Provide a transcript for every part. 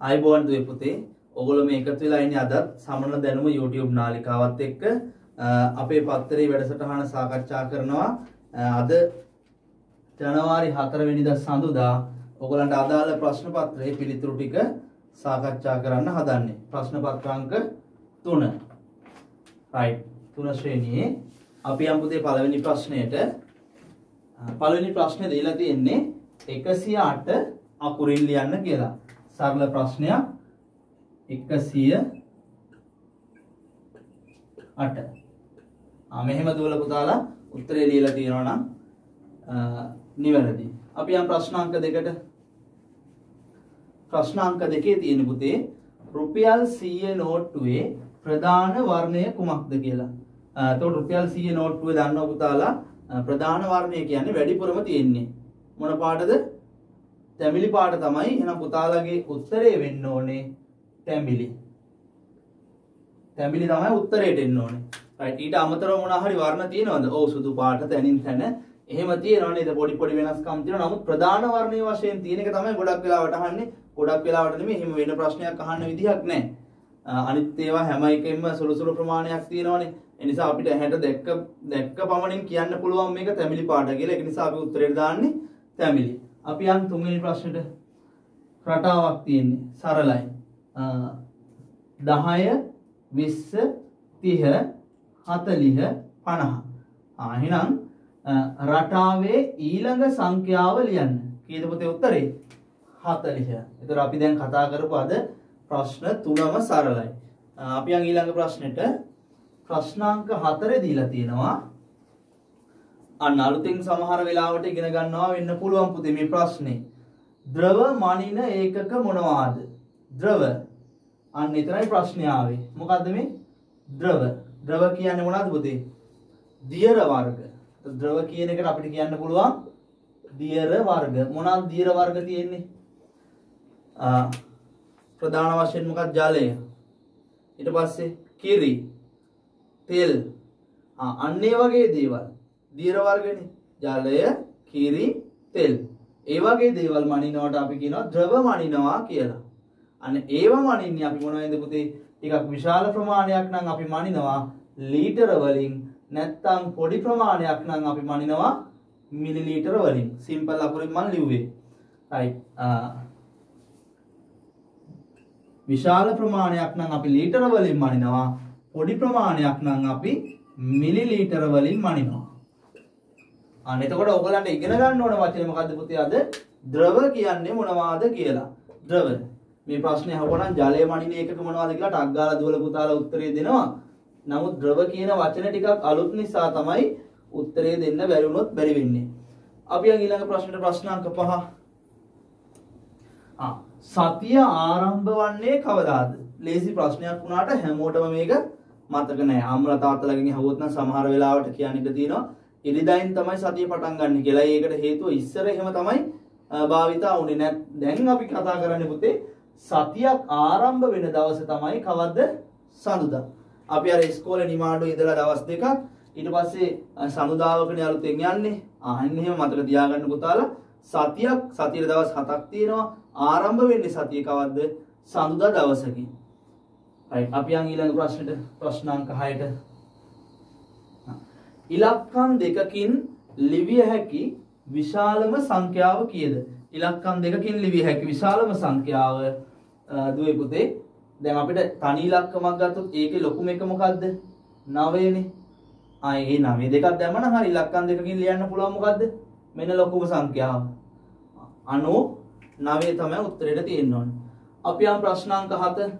අයිබෝන් දුවේ පුතේ. ඔගොල්ලෝ මේ එකතු වෙලා ඉන්නේ අදත් සමනල දැනුම YouTube නාලිකාවත් එක්ක. අපේ පත්තරේ වැඩසටහන සාකච්ඡා කරනවා. අද ජනවාරි 4 වෙනිදා සඳුදා ඔයගලන්ට අදාළ ප්‍රශ්න පත්‍රයේ පිළිතුරු ටික සාකච්ඡා කරන්න හදන්නේ. ප්‍රශ්න පත්‍රාංක 3 right. තුන ශ්‍රේණියේ අපි යම් පුතේ පළවෙනි ප්‍රශ්නයට පළවෙනි ප්‍රශ්නේ දීලා තියෙන්නේ 108 අකුරින් ලියන්න කියලා. සරල ප්‍රශ්නයක් 108. ආ මෙහෙම දුවලා පුතාලා උත්තරේ ලියලා තියෙනවා නම් නිවැරදි. අපි යම් ප්‍රශ්නාංක දෙකට ප්‍රශ්නාංක දෙකේ තියෙන පුතේ රුපියල් 100 නෝට්ටුවේ ප්‍රධාන වර්ණය කුමක්ද කියලා. එතකොට රුපියල් 100 නෝට්ටුවේ දන්නව පුතාලා ප්‍රධාන වර්ණය කියන්නේ වැඩිපුරම තියෙන්නේ මොන පාටද? තැඹිලි පාට තමයි. එහෙනම් පුතාලගේ උත්තරේ වෙන්න ඕනේ තැඹිලි. තැඹිලි තමයි උත්තරේට එන්න ඕනේ. රයිට් ඊට අමතරව මොනවා හරි වර්ණ තියෙනවද? ඔව් සුදු පාට තැනින් තැන එහෙම තියෙනවා නේද? පොඩි පොඩි වෙනස්කම් තියෙනවා. නමුත් ප්‍රධාන වර්ණයේ වශයෙන් තියෙන එක තමයි ගොඩක් වෙලාවට අහන්නේ. ගොඩක් වෙලාවට නෙමෙයි එහෙම වෙන ප්‍රශ්නයක් අහන්න විදිහක් නැහැ. අනිත් ඒවා හැම එකෙම සුළු සුළු ප්‍රමාණයක් තියෙනවනේ. ඒ නිසා අපිට ඇහැට දැක්ක දැක්ක පමණින් කියන්න පුළුවන් මේක තැඹිලි පාට කියලා. ඒක නිසා අපි උත්තරේට දාන්නේ තැඹිලි. අපි යන් තුන්වෙනි ප්‍රශ්නෙට රටාවක් තියෙන්නේ සරලයි. 10 20 30 40 50. ආ එහෙනම් රටාවේ ඊළඟ සංඛ්‍යාව ලියන්න. කීයද පුතේ උත්තරේ? 40. ඒතර අපි දැන් කතා කරපු අද ප්‍රශ්න තුනම සරලයි. අපි යන් ඊළඟ ප්‍රශ්නෙට ප්‍රශ්නාංක 4 දීලා තියෙනවා. අන්න අලුතෙන් සමහර වෙලාවට ඉගෙන ගන්නවා වෙන්න පුළුවන් පුතේ මේ ප්‍රශ්නේ. ද්‍රව මනින ඒකක මොනවාද? ද්‍රව. අන්න එතරයි ප්‍රශ්නේ ආවේ. මොකද්ද මේ? ද්‍රව. ද්‍රව කියන්නේ මොනවද පුතේ? දියර වර්ග. ද්‍රව කියන එකට අපිට කියන්න පුළුවන් දියර වර්ග. මොනවාද දියර වර්ග තියෙන්නේ? ප්‍රධාන වශයෙන් මොකක්ද ජලය. ඊට පස්සේ කිරි, තෙල්. අන්න ඒ වගේ දේවල්. දියර වර්ගනේ. ජලය, කිරි, තෙල්. ඒ වගේ දේවල් මනිනවට අපි කියනවා ද්‍රව මනිනවා කියලා. අන්න ඒව මනින්නේ අපි මොනවද පුතේ? ටිකක් විශාල ප්‍රමාණයක් නම් අපි මනිනවා ලීටර වලින් නැත්තම් පොඩි ප්‍රමාණයක් නම් අපි මනිනවා මිලිලීටර වලින්. සිම්පල් අකුරින් මම ලිව්වේ. right. විශාල ප්‍රමාණයක් නම් අපි ලීටර වලින් මනිනවා පොඩි ප්‍රමාණයක් නම් අපි මිලිලීටර වලින් මනිනවා. අන්න එතකොට ඔයගලන්ට ඉගෙන ගන්න ඕන වචනේ මොකද්ද පුතේ අද ද්‍රව කියන්නේ මොනවාද කියලා. ද්‍රව. මේ ප්‍රශ්නේ අහුවනම් ජලය මනින එකක මොනවද කියලා ටක් ගාලා දුවල පුතාලා උත්තරේ දෙනවා. නමුත් ද්‍රව කියන වචන ටිකක් අලුත් නිසා තමයි උත්තරේ දෙන්න බැරි වුණොත් බැරි වෙන්නේ. අපි යන් ඊළඟ ප්‍රශ්නෙට ප්‍රශ්නාංක 5. ආ සතිය ආරම්භ වන්නේ කවදාද? ලේසි ප්‍රශ්නයක් වුණාට හැමෝටම මේක මතක නැහැ. ආම්ල තාත්තලාගෙන් අහුවොත් නම් සමහර වෙලාවට කියන්න ඉඩ තියෙනවා. ඉරිදායින් තමයි සතිය පටන් ගන්න කියලා. ඒකට හේතුව ඉස්සර එහෙම තමයි භාවිතා වුණේ නැත්. දැන් අපි කතා කරන්නේ පුතේ සතියක් ආරම්භ වෙන දවස තමයි කවද්ද? සඳුදා. අපි අර ඉස්කෝලේ නිමාඩු ඉඳලා දවස් දෙකක් ඊට පස්සේ සඳුදාවකනේ අලුතෙන් යන්නේ. අහන්න එහෙම මතක තියාගන්න පුතාලා සතියක් සතියේ දවස් හතක් තියෙනවා. ආරම්භ වෙන්නේ සතිය කවද්ද? සඳුදා දවසකින්. right අපි යන් ඊළඟ ප්‍රශ්නෙට ප්‍රශ්නාංක 6ට ඉලක්කම් දෙකකින් ලිවිය හැකි විශාලම සංඛ්‍යාව කීයද? ඉලක්කම් දෙකකින් ලිවිය හැකි විශාලම සංඛ්‍යාව දුවේ පුතේ දැන් අපිට තනි ඉලක්කමක් ගත්තොත් ඒකේ ලොකුම එක මොකද්ද? 9නේ. ආ ඒ 9 දෙකක් දැම්මම හරි ඉලක්කම් දෙකකින් ලියන්න පුළුවන් මොකද්ද? මෙන්න ලොකුම සංඛ්‍යාව. 99 තමයි උත්තරේට තියෙන්න ඕනේ. අපි යම් ප්‍රශ්නාංක 7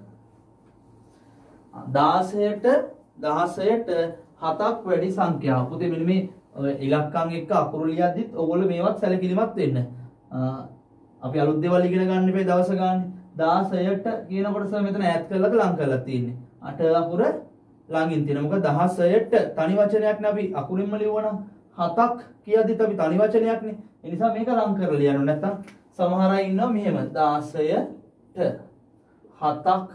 16ට 16ට හතක් වැඩි සංඛ්‍යාව. පුතේ මෙන්න මේ ඉලක්කම් එක්ක අකුරු ලියද්දිත් ඔයගොල්ලෝ මේවත් සැලකිලිමත් වෙන්න. අපි අලුත් දේවල් ඉගෙන ගන්න ඉපේ දවස ගන්න. 16ට කියන කොටස මෙතන ඈත් කරලාද ලං කරලා තියෙන්නේ. 8 අකුර ළඟින් තියෙන. මොකද 16ට තනි වචනයක් නේ අපි අකුරින්ම ලියවනම් හතක් කියද්දිත් අපි තනි වචනයක් නේ. ඒ නිසා මේක ලං කරලා ලියන්න නැත්තම් සමහර අය ඉන්නවා මෙහෙම 16ට හතක්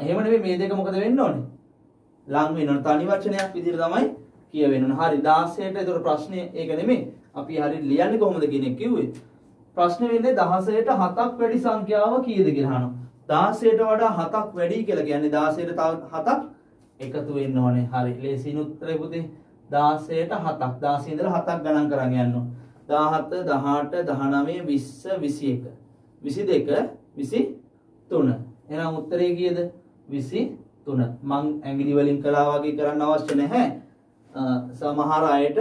එහෙම නෙවෙයි මේ දෙක මොකද වෙන්න ඕනේ? ලං වෙනවා. තනි වචනයක් විදිහට තමයි කියවෙන්න ඕනේ. හරි 16ට ඒතර ප්‍රශ්නේ ඒක නෙමෙයි. අපි හරි ලියන්නේ කොහොමද කියන එක කිව්වේ. ප්‍රශ්න වෙන්නේ 16ට 7ක් වැඩි සංඛ්‍යාව කීයද කියලා අහනවා. 16ට වඩා 7ක් වැඩි කියලා කියන්නේ 16ට තව 7ක් එකතු වෙන්න ඕනේ. හරි. ලේසියින් උත්තරේ පුතේ 16ට 7ක් 16 ඉඳලා 7ක් ගණන් කරන් යන්න ඕනේ. 17 18 19 20 21 22 23 එහෙනම් උත්තරේ කීයද 23 මං ඇඟිලි වලින් කළා වගේ කරන්න අවශ්‍ය නැහැ. සමහර අයට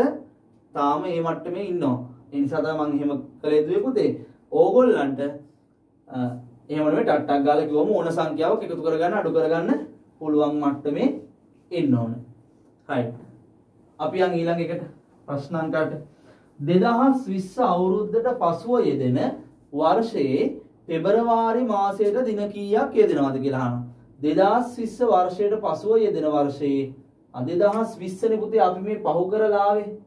තාම මේ මට්ටමේ ඉන්නවා. ඒ නිසා තමයි මං එහෙම කළේ දුවේ පුතේ ඕගොල්ලන්ට එහෙම නෙවෙයි ටට්ටක් ගාලා කිව්වම ඕන සංඛ්‍යාවක් එකතු කරගන්න අඩු කරගන්න පුළුවන් මට්ටමේ එන්න ඕනේ. හරි. අපි යන් ඊළඟ එකට ප්‍රශ්න අංකයට දෙදහස් විස්ස අවුරුද්ධට පසුව යෙදෙන වර්ෂයේ පෙබරවාරි මාසයට දින කීයක් යෙදෙනවද කියලා අහනවා. දෙදහස් විස්ස වර්ෂයට පසුව යෙදෙන වර්ෂයේ දෙදහස් විස්සනේ පුතේ අපි මේ පහු කරලා ආවේ.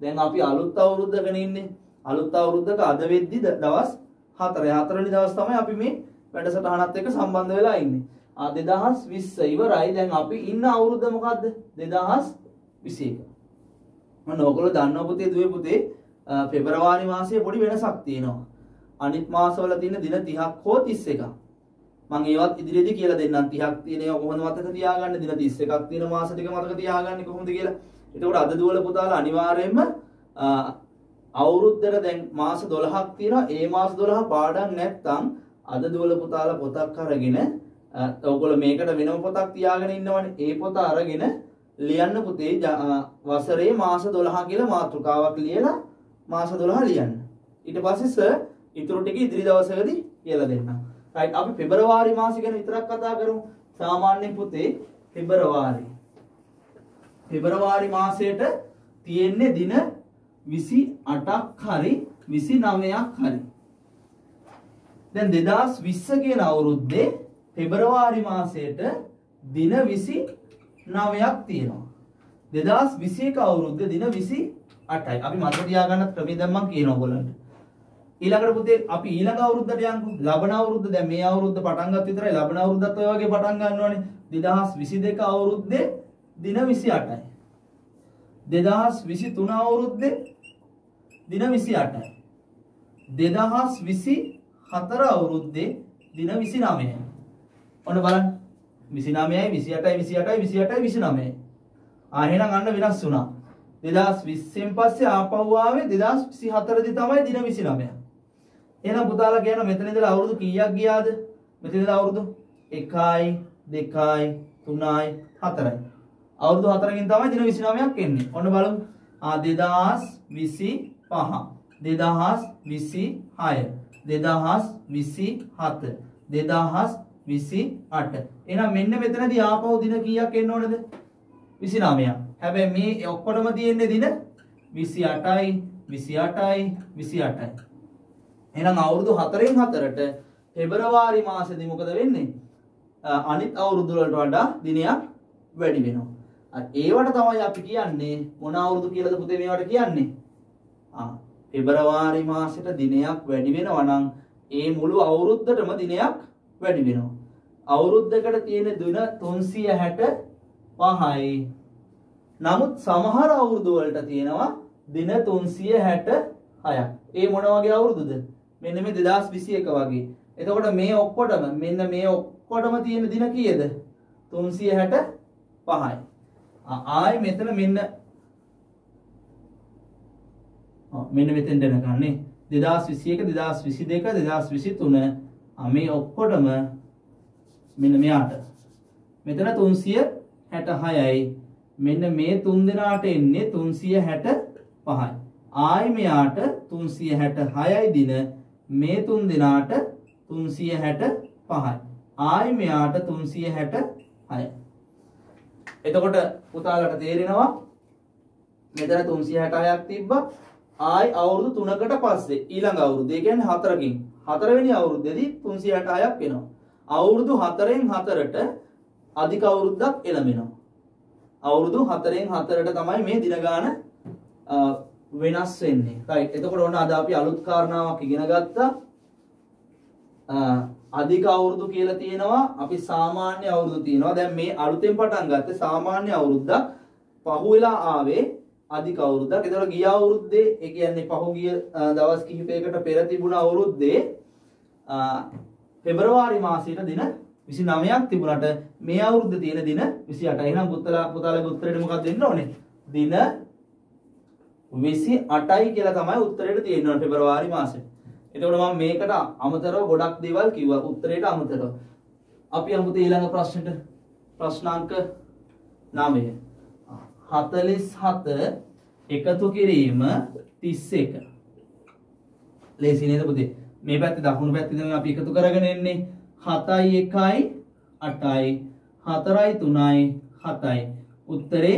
දැන් අපි අලුත් අවුරුද්දකන ඉන්නේ. අලුත් අවුරුද්දක අද වෙද්දි දවස් 4 හතරවෙනි දවස් තමයි අපි මේ වැඩසටහනත් එක්ක සම්බන්ධ වෙලා ඉන්නේ. ආ 2020 ඉවරයි. දැන් අපි ඉන්න අවුරුද්ද මොකද්ද? 2021. මම ඔයගොල්ලෝ දන්නවා පුතේ දුවේ පුතේ පෙබරවාරි මාසයේ පොඩි වෙනසක් තියෙනවා. අනිත් මාසවල තියෙන දින 30ක් හෝ 31ක්. මම ඒවත් ඉදිරියේදී කියලා දෙන්නම් 30ක් තියෙන ඒවා කොහොමද මතක තියාගන්න දින 31ක් තියෙන මාස ටික මතක තියාගන්නේ කොහොමද කියලා. එතකොට අද දුවල පුතාලා අනිවාර්යයෙන්ම අවුරුද්දට දැන් මාස 12ක් තියෙනවා. ඒ මාස 12 පාඩම් නැත්තම් අද දුවල පුතාලා පොතක් අරගෙන ඔයගොල්ලෝ මේකට වෙනම පොතක් තියාගෙන ඉන්නවනේ. ඒ පොත අරගෙන ලියන්න පුතේ වසරේ මාස 12 කියලා මාතෘකාවක් ලියලා මාස 12 ලියන්න. ඊට පස්සේ සර් ඉතුරු ටික ඉදිරි දවසකදී කියලා දෙන්නම්. රයිට් අපි පෙබරවාරි මාසෙ ගැන විතරක් කතා කරමු. සාමාන්‍යයෙන් පුතේ පෙබරවාරි. පෙබරවාරි මාසයට තියෙන්නේ දින 28ක් හරි 29ක් හරි. දැන් 2020 කියන අවුරුද්දේ පෙබරවාරි මාසයට දින 20 නවයක් තියෙනවා. දෙදස් විසික අවුරුද්ධ දින විසි අටයි අපි මත තියාගන්න ක්‍රමේ දැම්මන් කියනවා ඔයගොල්ලන්ට. ඊළඟට පුතේ අපි ඊළඟ අවුරුද්දට යන්කු ලබන අවුරුද්ද දැන් මේ අවුරුද්ද පටන් ගත්ත විතරයි. ලබන අවුරුද්දත් ඔය වගේ පටන් ගන්නවනේ. 2022 අවුරුද්දේ දින 28යි 2023 අවුරුද්දේ දින 28යි 2024 අවුරුද්දේ දින 29යි ඔන්න බලන්න. 29යි 28යි 28යි 28යි 29යි ආ එහෙනම් අන්න වෙනස් වුණා. 2020න් පස්සේ ආපහු ආවේ 2024 දි තමයි දින 29 එහෙනම් පුතාලා කියන මෙතන ඉඳලා අවුරුදු කීයක් ගියාද? මෙතන ඉඳලා අවුරුදු 1යි 2යි 3යි 4යි. අවුරුදු 4කින් තමයි දින 29ක් එන්නේ. ඔන්න බලමු. ආ 2025 2026 2027 2028 එහෙනම් මෙන්න මෙතනදී ආපහු දින කීයක් එන්න ඕනද 29ක් හැබැයි මේ ඔක්කොටම තියෙන්නේ දින 28යි 28යි 28යි එහෙනම් අවුරුදු 4න් 4ට පෙබරවාරි මාසෙදි මොකද වෙන්නේ? අනිත් අවුරුදු වලට වඩා දිනයක් වැඩි වෙනවා. අර ඒවට තමයි අපි කියන්නේ මොන අවුරුදු කියලාද පුතේ මේවට කියන්නේ? ආ පෙබරවාරි මාසෙට දිනයක් වැඩි වෙනවා නම් ඒ මුළු අවුරුද්දටම දිනයක් වැඩි වෙනවා. අවුරුද්දකට තියෙන දින 365යි. නමුත් සමහර අවුරුදු වලට තියෙනවා දින 366ක්. ඒ මොන වගේ අවුරුදුද? මෙන්න මේ දෙදස් විසි එක වගේ. එතකොට මේ ඔක්කොටම මෙන්න මේ ඔක්කොටම තියෙන දින කියද? තුන්සිය හැට පහයි. ආය මෙතන මෙන්න මෙන්න මෙතෙන් දෙනකන්නේ දෙදස් විසියක දෙදස් විසි දෙක දෙදස් විසි තුන මේ ඔක්කොටම මෙන්න මෙයාට. මෙතන තුන්සිය හැට හයයි. මෙන්න මේ තුන් දෙනාට එන්නේ තුන්සිය හැට පහයි. ආය මෙයාට තුන්සිය හැට හයයි දින. මේ තුන් දෙනාට තුන්සිය හැට පහයි ආය මෙයාට තුන්සිය හැට හය එතකොට පුතාලට තේරෙනවා මෙතන තුන්සිය හැට හයක් තිබ්බ. ආයි අවුරුදු තුනකට පස්සේ ඊළඟ අවුරුදු ඒ කියන්නේ හතරකින්. හතරවෙනි අවුරුද්දේදී තුන්සිය හැට හයක් වෙනවා අවුරුදු හතරෙන් හතරට අධික අවුරුද්දක් එළමෙනවා. අවුරුදු හතරෙන් හතරට තමයි මේ දිනගාන වෙනස් වෙන්නේ. රයිට්. එතකොට ඔන්න අද අපි අලුත් කාරණාවක් ඉගෙන ගත්තා. අධික අවුරුදු කියලා තියෙනවා අපි සාමාන්‍ය අවුරුදු තියෙනවා. දැන් මේ අලුතෙන් පටන් ගත්තේ සාමාන්‍ය අවුරුද්දක් පහුවෙලා ආවේ අධික අවුරුද්දක්. ඒතකොට ගිය අවුරුද්දේ ඒ කියන්නේ පහුගිය දවස් කිහිපයකට පෙර තිබුණ අවුරුද්දේ පෙබරවාරි මාසයට දින 29ක් තිබුණාට මේ අවුරුද්ද තියෙන දින 28. එහෙනම් පුතලා පුතාලගේ උත්තරේට මොකක්ද දෙන්න ඕනේ? දින 28යි කියලා තමයි උත්තරේට තියෙන්නේ පෙබරවාරි මාසේ. එතකොට මම මේකට අමතරව ගොඩක් දේවල් කිව්වා උත්තරේට අමතරව. අපි යමු ඊළඟ ප්‍රශ්නෙට. ප්‍රශ්නාංක 9. 47 එකතු කිරීම 31. ලේසි නේද පුතේ? මේ පැත්තේ දකුණු පැත්තේ දැන් අපි එකතු කරගෙන එන්නේ 7යි 1යි 8යි 4යි 3යි 7යි. උත්තරේ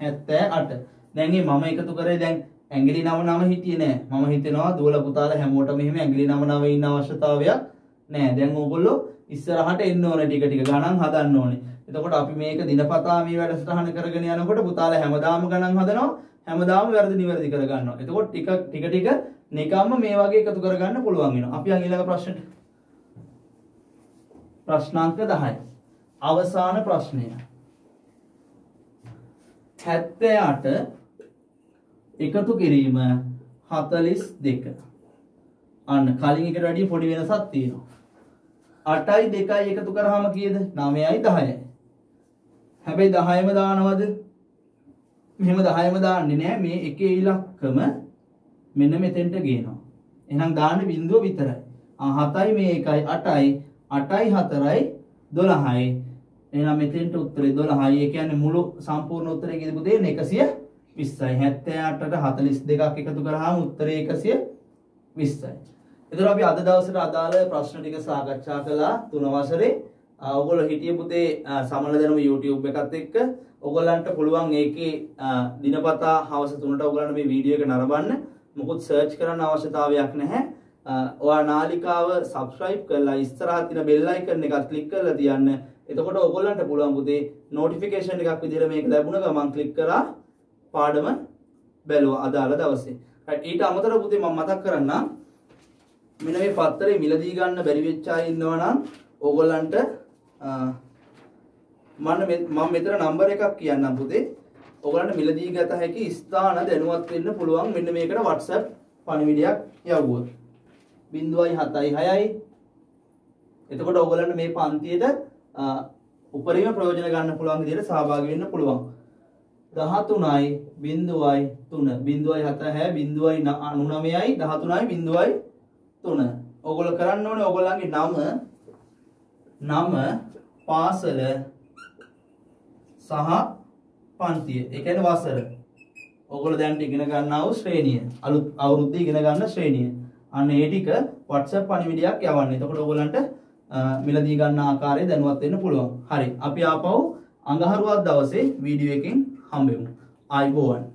78. දැන් මේ මම එකතු කරේ දැන් ඇඟිලි නම නම හිටියේ නෑ. මම හිතනවා දුවල පුතාලා හැමෝටම මෙහෙම ඇඟිලි නම නම ඉන්න අවශ්‍යතාවයක් නෑ. දැන් ඕගොල්ලෝ ඉස්සරහට එන්න ඕනේ ටික ටික ගණන් හදන්න ඕනේ. එතකොට අපි මේක දිනපතා මේ වැඩසටහන කරගෙන යනකොට පුතාලා හැමදාම ගණන් හදනවා. හැමදාම වැරදි නිවැරදි කරගන්නවා. එතකොට ටික ටික ටික නිකම්ම මේ වගේ එකතු කරගන්න පුළුවන් වෙනවා. අපි ඊළඟ ප්‍රශ්නෙට. ප්‍රශ්නාංක 10. අවසාන ප්‍රශ්නය. 78 එකතු කිරීම 42. අන්න කලින් එකට වැඩිය පොඩි වෙනසක් තියෙනවා. 8යි 2යි එකතු කරාම කීයද? 9යි 10යි. හැබැයි 10ම දානවද? මෙහෙම 10ම දාන්නේ නැහැ. මේ එකේ ඉලක්කම මෙන්න මෙතෙන්ට ගේනවා. එහෙනම් දාන්නේ බිඳුව විතරයි. ආ 7යි මේ 1යි 8යි 8යි 4යි 12යි. එහෙනම් මෙතෙන්ට උත්තරේ 12යි. ඒ කියන්නේ මුළු සම්පූර්ණ උත්තරේ කීයද පුතේ? 120යි. 78ට 42ක් එකතු කරාම උත්තරේ 120යි. එතකොට අපි අද දවසට අදාළ ප්‍රශ්න ටික සාකච්ඡා කළා තුන වසරේ. ඔයගොල්ලෝ හිටිය පුතේ සමන දැනුම YouTube එකත් එක්ක ඔයගොල්ලන්ට පුළුවන් ඒකේ දිනපතා හවස 3ට ඔයගොල්ලන්ට මේ වීඩියෝ එක නරඹන්න. මොකුත් සර්ච් කරන්න අවශ්‍යතාවයක් නැහැ. ඔයා නාලිකාව සබස්ක්‍රයිබ් කරලා ඉස්සරහා තියෙන බෙල් අයිකන් එකත් ක්ලික් කරලා තියන්න. එතකොට ඔයගොල්ලන්ට පුළුවන් පුතේ නොටිෆිකේෂන් එකක් විදිහට මේක ලැබුණ ගමන් ක්ලික් කරලා පාඩම බැලුවා අදාළ දවසේ. ඊට අමතරව පුතේ මම මතක් කරන්නම් මෙන්න මේ පත්තරේ මිලදී ගන්න බැරි වෙච්ච අය ඉන්නවා නම් ඕගොල්ලන්ට මම මම මෙතන නම්බර එකක් කියන්නම් පුතේ. ඕගොල්ලන්ට මිලදී ගත හැකි ස්ථාන දැනුවත් වෙන්න පුළුවන් මෙන්න මේකට WhatsApp පණිවිඩයක් යවුවොත්. 0.76යි එතකොට ඕගොල්ලන්ට මේ පන්තියට උපරිම ප්‍රයෝජන ගන්න පුළුවන් විදිහට සහභාගී වෙන්න පුළුවන්. 13යි 0යි 3 0යි 7 හැ 0යි 99යි 13යි 0යි තුන. ඔගොල කරන්න ඕනේ ඔගොල්ලන්ගේ නම. නම පාසල සහ පන්තිය. ඒ කියන්නේ වසර. ඔගොල්ලෝ දැන් ඉගෙන ගන්නා වූ ශ්‍රේණිය. අලුත් අවුරුද්ද ඉගෙන ගන්න ශ්‍රේණිය. අන්න ඒ ටික WhatsApp පණිවිඩයක් යවන්න. එතකොට ඔයගොල්ලන්ට මිලදී ගන්න ආකාරය දැනුවත් වෙන්න පුළුවන්. හරි. අපි ආපහු අඟහරුවක් දවසේ වීඩියෝ එකෙන් හම්බෙමු. ආයිබෝවන්.